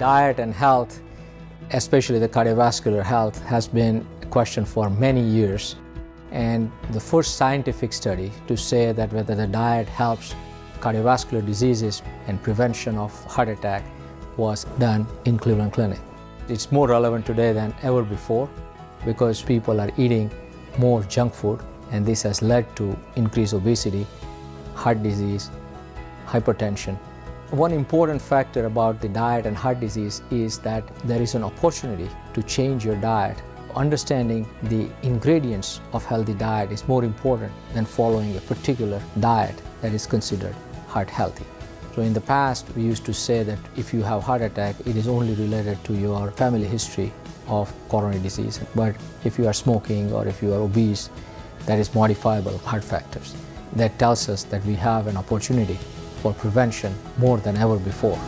Diet and health, especially the cardiovascular health, has been a question for many years. And the first scientific study to say that whether the diet helps cardiovascular diseases and prevention of heart attack was done in Cleveland Clinic. It's more relevant today than ever before because people are eating more junk food and this has led to increased obesity, heart disease, hypertension. One important factor about the diet and heart disease is that there is an opportunity to change your diet. Understanding the ingredients of healthy diet is more important than following a particular diet that is considered heart healthy. So in the past, we used to say that if you have heart attack, it is only related to your family history of coronary disease. But if you are smoking or if you are obese, that is modifiable heart factors. That tells us that we have an opportunity for prevention more than ever before.